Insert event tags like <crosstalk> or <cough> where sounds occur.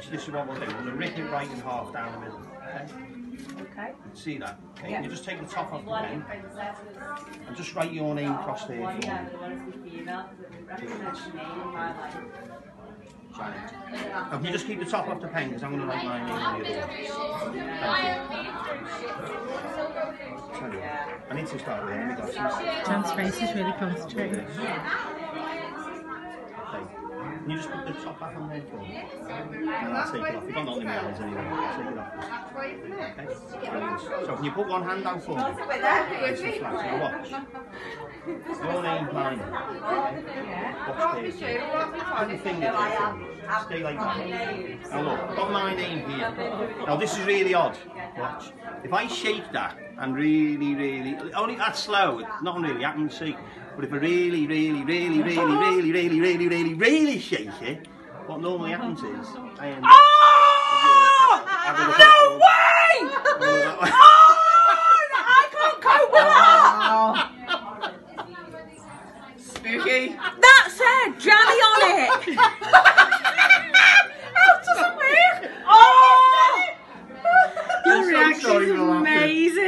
watch, this is what we'll do. We'll rip it right in half down the middle. Okay? Okay. See that? Okay. Yeah. You just take the top off the pen and just write your name across there for me. Janet. Now, can you just keep the top off the pen because I'm going to write my name on the other one. Tell I need to start with my glasses. Jan's face is really concentrating. Can you just put the top back on there for me? And I'll take it off. You've got nothing in your hands anyway. I'll take it off. Okay? So can you put one hand down for me? Nice and flat. Now watch. Your name, mine. Watch there. Put your finger there. Stay like that. Now look, I've got my name here. Now this is really odd. Watch. If I shake that and really, really, only that's slow, it's not really happening, see. But if I really, really, really, really, really, really, really, really, really shake it, what normally happens is I end up. Oh! No way! oh! I can't cope with that! Spooky. That said, Jammy on it! <laughs> Oh! Your reaction is amazing.